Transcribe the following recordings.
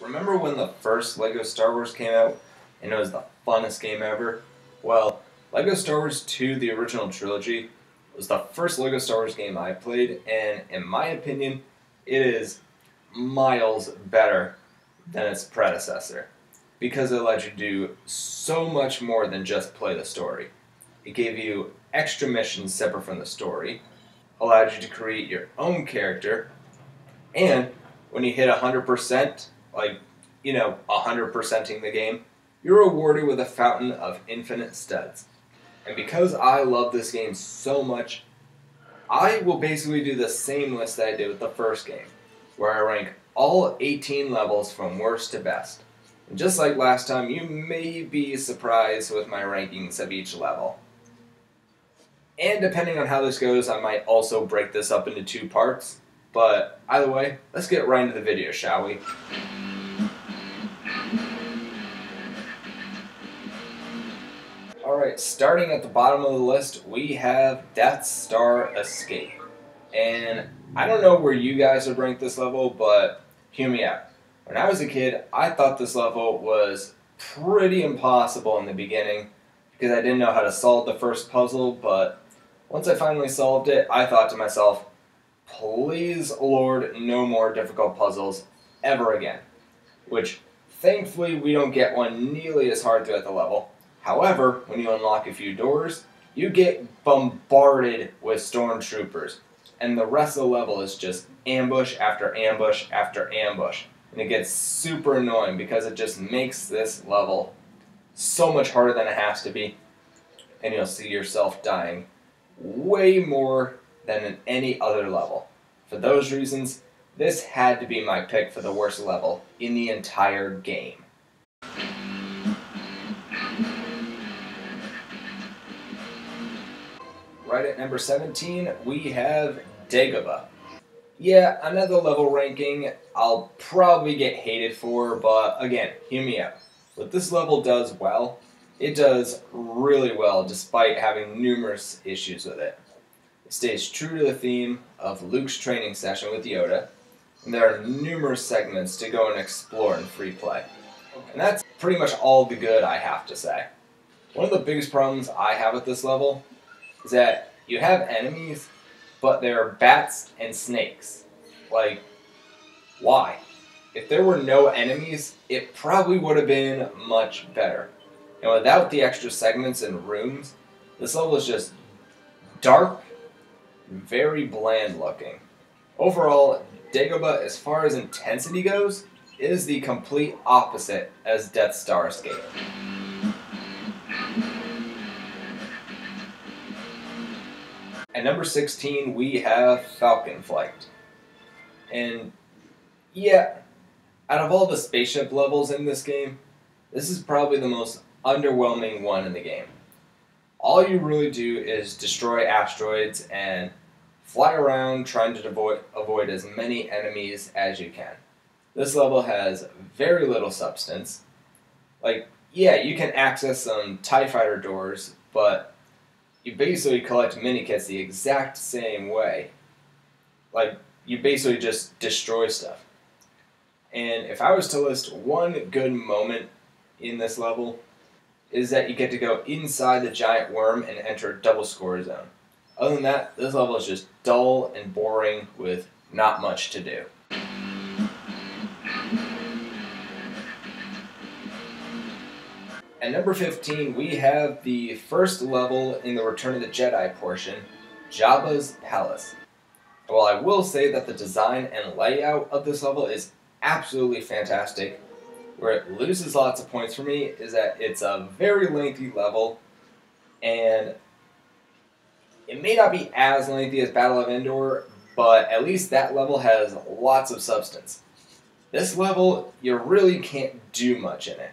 Remember when the first LEGO Star Wars came out and it was the funnest game ever? Well, LEGO Star Wars 2, the original trilogy, was the first LEGO Star Wars game I played, and in my opinion, it is miles better than its predecessor because it let you do so much more than just play the story. It gave you extra missions separate from the story, allowed you to create your own character, and when you hit 100%, like, you know, 100%ing the game, you're rewarded with a fountain of infinite studs. And because I love this game so much, I will basically do the same list that I did with the first game, where I rank all 18 levels from worst to best. And just like last time, you may be surprised with my rankings of each level. And depending on how this goes, I might also break this up into two parts. But either way, let's get right into the video, shall we? Alright, starting at the bottom of the list, we have Death Star Escape. And I don't know where you guys would rank this level, but hear me out. When I was a kid, I thought this level was pretty impossible in the beginning because I didn't know how to solve the first puzzle, but once I finally solved it, I thought to myself, please, Lord, no more difficult puzzles ever again. Which, thankfully, we don't get one nearly as hard throughout the level. However, when you unlock a few doors, you get bombarded with stormtroopers, and the rest of the level is just ambush after ambush after ambush. And it gets super annoying because it just makes this level so much harder than it has to be, and you'll see yourself dying way more than in any other level. For those reasons, this had to be my pick for the worst level in the entire game. Right at number 17, we have Dagobah. Yeah, another level ranking I'll probably get hated for, but again, hear me out. What this level does well, it does really well despite having numerous issues with it. It stays true to the theme of Luke's training session with Yoda, and there are numerous segments to go and explore in free play. And that's pretty much all the good I have to say. One of the biggest problems I have with this level is that you have enemies, but they're bats and snakes. Like, why? If there were no enemies, it probably would have been much better. And without the extra segments and rooms, this level is just dark, very bland looking. Overall, Dagobah, as far as intensity goes, is the complete opposite as Death Star Escape. At number 16, we have Falcon Flight. And yeah, out of all the spaceship levels in this game, this is probably the most underwhelming one in the game. All you really do is destroy asteroids and fly around trying to avoid, avoid as many enemies as you can. This level has very little substance. Like, yeah, you can access some TIE fighter doors, but you basically collect mini kits the exact same way. Like, you basically just destroy stuff. And if I was to list one good moment in this level, is that you get to go inside the giant worm and enter double score zone. Other than that, this level is just dull and boring with not much to do. At number 15, we have the first level in the Return of the Jedi portion, Jabba's Palace. While I will say that the design and layout of this level is absolutely fantastic, where it loses lots of points for me is that it's a very lengthy level, and it may not be as lengthy as Battle of Endor, but at least that level has lots of substance. This level, you really can't do much in it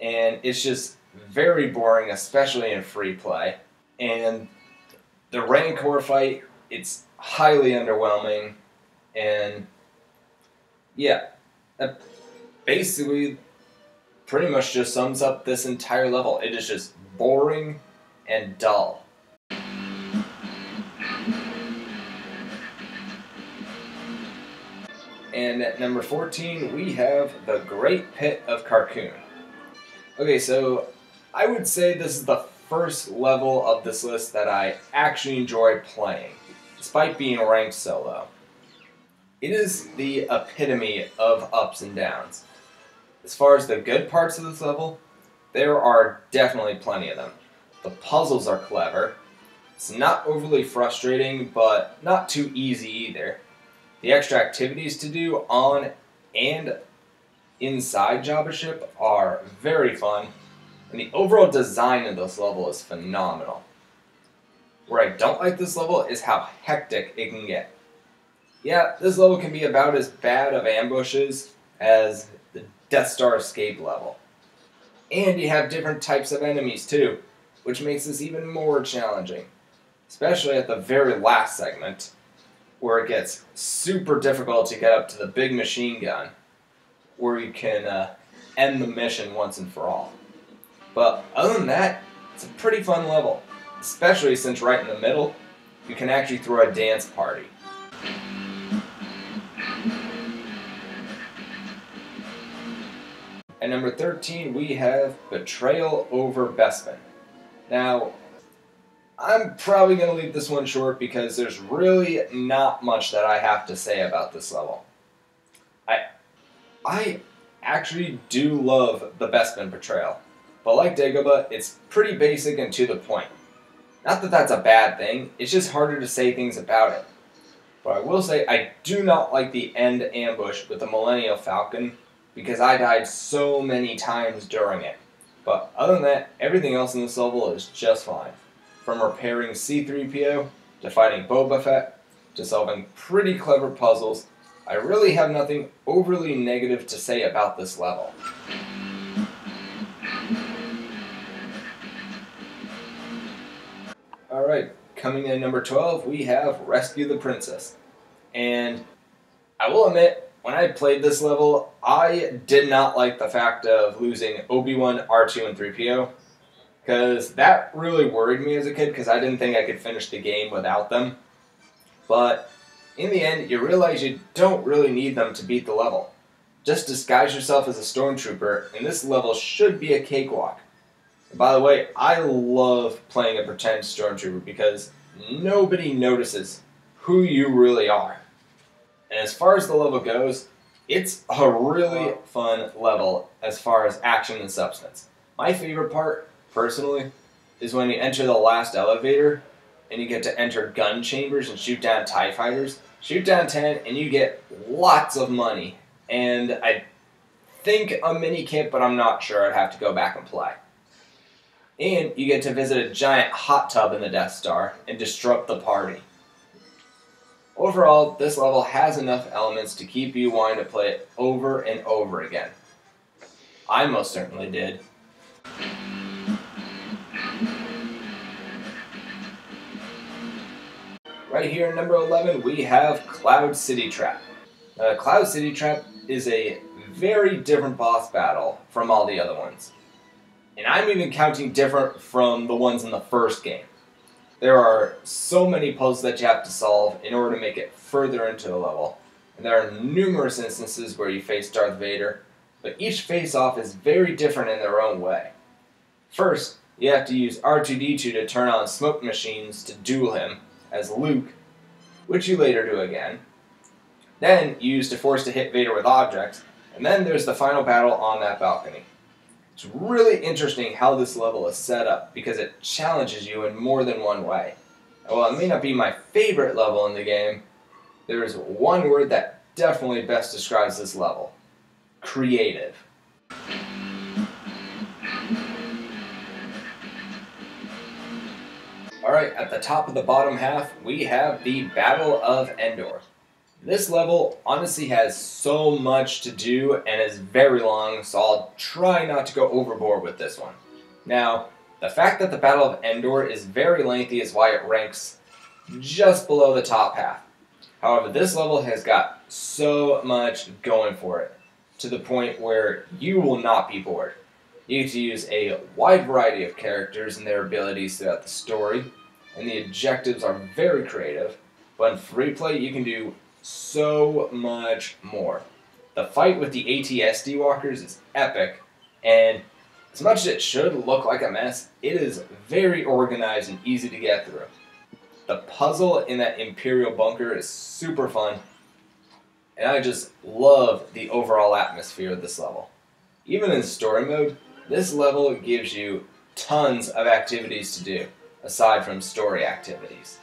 and it's just very boring, especially in free play. And the Rancor fight, it's highly underwhelming, and yeah, that basically pretty much just sums up this entire level. It is just boring and dull. And at number 14, we have The Great Pit of Carkoon. Okay, so I would say this is the first level of this list that I actually enjoy playing, despite being ranked so low. It is the epitome of ups and downs. As far as the good parts of this level, there are definitely plenty of them. The puzzles are clever. It's not overly frustrating, but not too easy either. The extra activities to do on and inside Jabba Ship are very fun, and the overall design of this level is phenomenal. Where I don't like this level is how hectic it can get. Yeah, this level can be about as bad of ambushes as the Death Star escape level. And you have different types of enemies too, which makes this even more challenging. Especially at the very last segment, where it gets super difficult to get up to the big machine gun, where you can uh, end the mission once and for all. But other than that, it's a pretty fun level, especially since right in the middle, you can actually throw a dance party. At number 13, we have Betrayal over Bespin. Now, I'm probably going to leave this one short because there's really not much that I have to say about this level. I, I actually do love the Bespin portrayal, but like Dagobah, it's pretty basic and to the point. Not that that's a bad thing, it's just harder to say things about it. But I will say I do not like the end ambush with the Millennium Falcon because I died so many times during it. But other than that, everything else in this level is just fine. From repairing C-3PO, to fighting Boba Fett, to solving pretty clever puzzles, I really have nothing overly negative to say about this level. Alright, coming in number 12, we have Rescue the Princess. And I will admit, when I played this level, I did not like the fact of losing Obi-Wan, R2, and 3PO. Because that really worried me as a kid because I didn't think I could finish the game without them. But in the end, you realize you don't really need them to beat the level. Just disguise yourself as a stormtrooper, and this level should be a cakewalk. And by the way, I love playing a pretend stormtrooper because nobody notices who you really are. And as far as the level goes, it's a really fun level as far as action and substance. My favorite part, personally, is when you enter the last elevator and you get to enter gun chambers and shoot down TIE fighters. Shoot down 10 and you get lots of money. And I think a mini kit, but I'm not sure. I'd have to go back and play. And you get to visit a giant hot tub in the Death Star and disrupt the party. Overall, this level has enough elements to keep you wanting to play it over and over again. I most certainly did. Right here, in number 11, we have Cloud City Trap. Uh, Cloud City Trap is a very different boss battle from all the other ones. And I'm even counting different from the ones in the first game. There are so many puzzles that you have to solve in order to make it further into the level. And there are numerous instances where you face Darth Vader, but each face-off is very different in their own way. First, you have to use R2-D2 to turn on smoke machines to duel him as Luke, which you later do again. Then you use force to hit Vader with objects, and then there's the final battle on that balcony. It's really interesting how this level is set up because it challenges you in more than one way. While it may not be my favorite level in the game, there is one word that definitely best describes this level. Creative. Alright, at the top of the bottom half, we have the Battle of Endor. This level honestly has so much to do and is very long, so I'll try not to go overboard with this one. Now, the fact that the Battle of Endor is very lengthy is why it ranks just below the top half. However, this level has got so much going for it, to the point where you will not be bored. You get to use a wide variety of characters and their abilities throughout the story, and the objectives are very creative, but in free play you can do so much more. The fight with the AT-ST walkers is epic, and as much as it should look like a mess, it is very organized and easy to get through. The puzzle in that Imperial bunker is super fun, and I just love the overall atmosphere of this level. Even in story mode, this level gives you tons of activities to do, aside from story activities.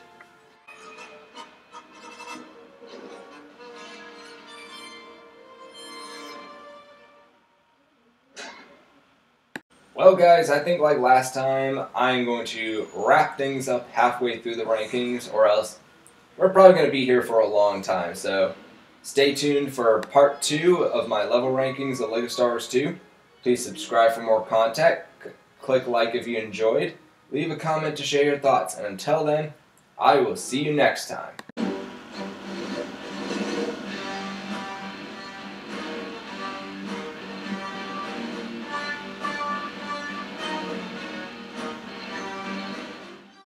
Well, guys, I think like last time, I'm going to wrap things up halfway through the rankings, or else we're probably going to be here for a long time. So stay tuned for part two of my level rankings of LEGO Star Wars 2. Please subscribe for more content. Click like if you enjoyed. Leave a comment to share your thoughts. And until then, I will see you next time.